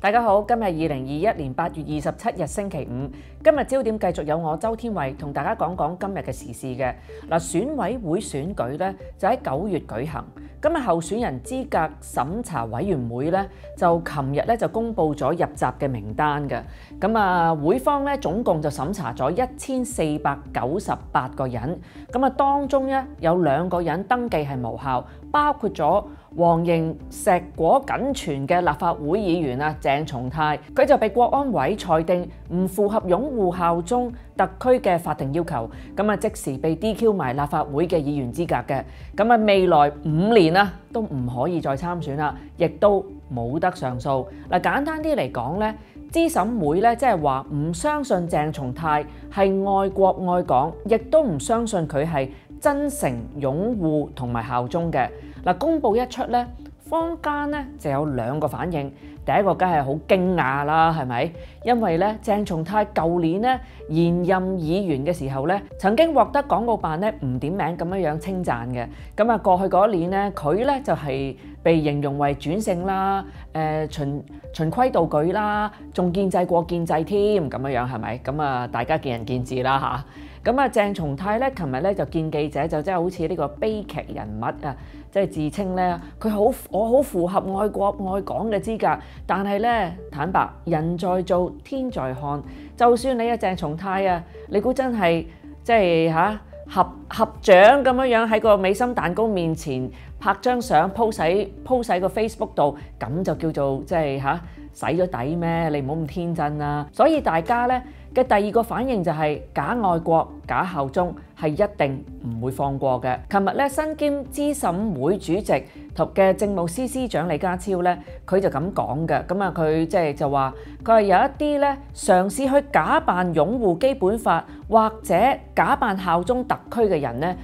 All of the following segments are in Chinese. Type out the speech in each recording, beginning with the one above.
大家好，今日二零二一年八月二十七日星期五，今日焦點繼續有我周天慧同大家講講今日嘅時事嘅。嗱，選委會選舉咧就喺九月舉行，今日候選人資格審查委員會咧就琴日咧就公布咗入閘嘅名單嘅，咁啊會方咧總共就審查咗一千四百九十八個人，咁啊當中咧有兩個人登記係無效，包括咗黃營石果僅存嘅立法會議員啊鄭松泰，佢就被國安委裁定唔符合擁護效忠特區嘅法定要求，咁啊即時被 DQ 埋立法會嘅議員資格嘅，咁啊未來五年啊都唔可以再參選啦，亦都冇得上訴。嗱簡單啲嚟講咧，資審會咧即係話唔相信鄭松泰係愛國愛港，亦都唔相信佢係真誠擁護同埋效忠嘅。嗱，公佈一出咧，坊間咧就有兩個反應。第一個梗係好驚訝啦，係咪？因為咧，鄭松泰舊年咧現任議員嘅時候咧，曾經獲得港澳辦咧唔點名咁樣樣稱讚嘅。咁啊，過去嗰年咧，佢咧就係被形容為轉性啦，誒循循規蹈矩啦，仲建制過建制添，咁樣樣係咪？咁啊，大家見仁見智啦嚇。咁啊，鄭松泰咧，琴日咧就見記者，就真係好似呢個悲劇人物啊，即係自稱咧，佢好我好符合愛國愛港嘅資格，但係咧坦白，人在做天在看，就算你啊鄭松泰啊，你估真係即係嚇合合掌咁樣樣喺個美心蛋糕面前拍張相 po 喺 po 喺個 Facebook 度，咁就叫做即係嚇洗咗底咩？你唔好咁天真啦！所以大家咧嘅第二個反應就係假愛國、假效忠係一定唔會放過嘅。琴日咧，身兼資審會主席同嘅政務司司長李家超咧，佢就咁講嘅。咁啊，佢即係就話佢係有一啲咧嘗試去假扮擁護基本法或者假扮效忠特區嘅人咧。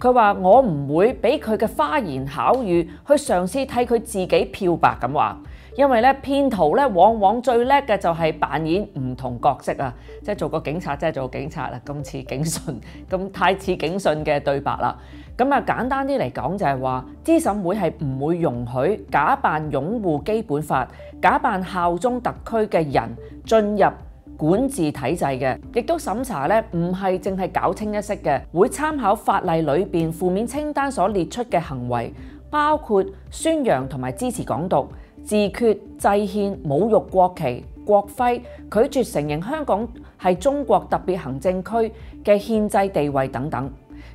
佢話：我唔會俾佢嘅花言巧語去嘗試替佢自己漂白咁話，因為咧騙徒咧往往最叻嘅就係扮演唔同角色啊，即係做個警察，即係做警察啦，咁似警訊，咁太似警訊嘅對白啦。咁啊簡單啲嚟講就係話，資審會係唔會容許假扮擁護基本法、假扮效忠特區嘅人進入管治體制嘅，亦都審查咧，唔係淨係搞清一色嘅，會參考法例裏邊負面清單所列出嘅行為，包括宣揚同埋支持港獨、自決、制憲、侮辱國旗、國徽、拒絕承認香港係中國特別行政區嘅憲制地位等等。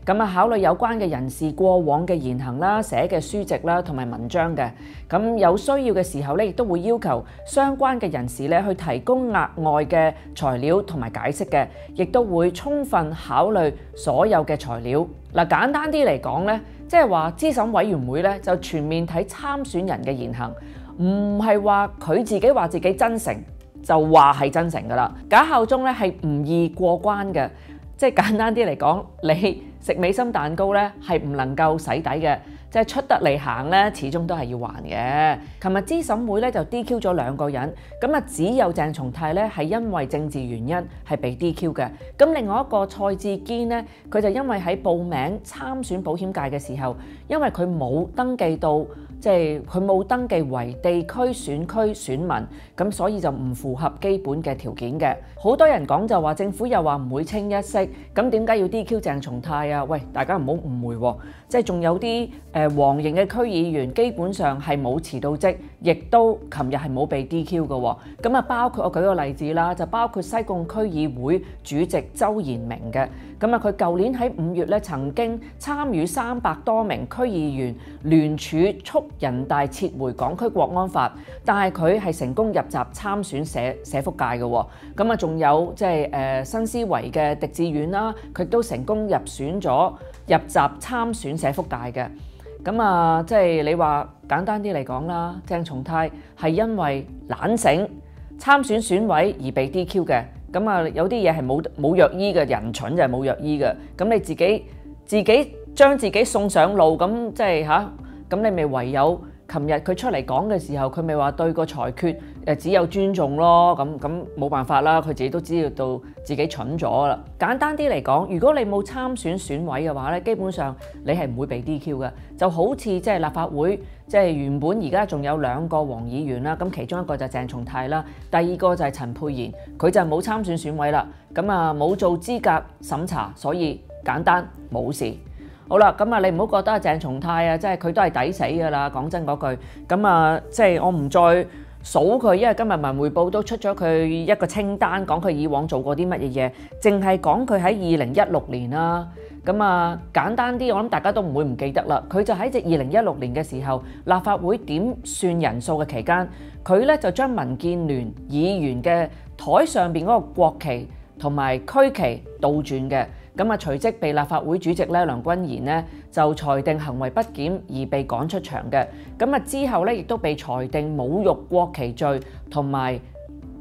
咁啊，考慮有關嘅人士過往嘅言行啦、寫嘅書籍啦同埋文章嘅，咁有需要嘅時候咧，亦都會要求相關嘅人士咧去提供額外嘅材料同埋解釋嘅，亦都會充分考慮所有嘅材料。嗱，簡單啲嚟講咧，即係話資審委員會咧就全面睇參選人嘅言行，唔係話佢自己話自己真誠就話係真誠噶啦。假效忠咧係唔易過關嘅，即係簡單啲嚟講，你食美心蛋糕咧係唔能夠洗底嘅，即係出得嚟行咧，始終都係要還嘅。琴日資審會咧就 DQ 咗兩個人，咁啊只有鄭松泰咧係因為政治原因係被 DQ 嘅。咁另外一個蔡志堅咧，佢就因為喺報名參選保險界嘅時候，因為佢冇登記到，即係佢冇登記為地區選區選民，咁所以就唔符合基本嘅條件嘅。好多人講就話政府又話唔會清一色，咁點解要 DQ 鄭松泰啊？喂，大家唔好誤會，即係仲有啲誒黃營嘅區議員，基本上係冇辭到職，亦都琴日係冇被 DQ 嘅喎。咁啊，包括我舉個例子啦，就包括西貢區議會主席周延明嘅。咁啊，佢舊年喺五月咧曾經參與三百多名區議員聯署促人大撤回港區國安法，但係佢係成功入閘參選社社福界嘅。咁啊，仲有即係誒新思維嘅狄志遠啦，佢都成功入選咗入閘參選社福界嘅。咁啊，即係你話簡單啲嚟講啦，鄭松泰係因為懶醒參選選委而被 DQ 嘅。咁啊，有啲嘢係冇冇藥醫嘅，人蠢就係冇藥醫嘅。咁你自己自己將自己送上路，咁即係吓，咁你咪唯有琴日佢出嚟講嘅時候，佢咪話對個裁決誒只有尊重咯，咁咁冇辦法啦，佢自己都知道到自己蠢咗啦。簡單啲嚟講，如果你冇參選選委嘅話咧，基本上你係唔會被 DQ 嘅，就好似即係立法會即係原本而家仲有兩個黃議員啦，咁其中一個就係鄭松泰啦，第二個就係陳沛然，佢就冇參選選委啦，咁啊冇做資格審查，所以簡單冇事。好啦，咁啊，你唔好覺得鄭松泰啊，即係佢都係抵死噶啦。講真嗰句，咁啊，即係我唔再數佢，因為今日文匯報都出咗佢一個清單，講佢以往做過啲乜嘢嘢，淨係講佢喺二零一六年啦。咁啊，簡單啲，我諗大家都唔會唔記得啦。佢就喺只二零一六年嘅時候，立法會點算人數嘅期間，佢咧就將民建聯議員嘅台上邊嗰個國旗同埋區旗倒轉嘅。咁啊，隨即被立法會主席咧梁君彥呢就裁定行為不檢而被趕出場嘅。咁啊之後咧，亦都被裁定侮辱國旗罪同埋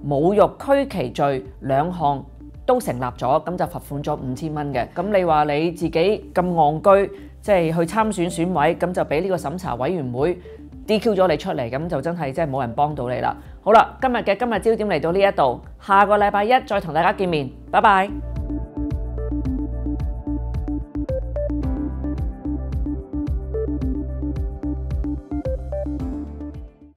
侮辱區旗罪兩項都成立咗，咁就罰款咗五千蚊嘅。咁你話你自己咁戇居，即係去參選選委，咁就俾呢個審查委員會 DQ 咗你出嚟，咁就真係即係冇人幫到你啦。好啦，今日嘅今日焦點嚟到呢一度，下個禮拜一再同大家見面，拜拜。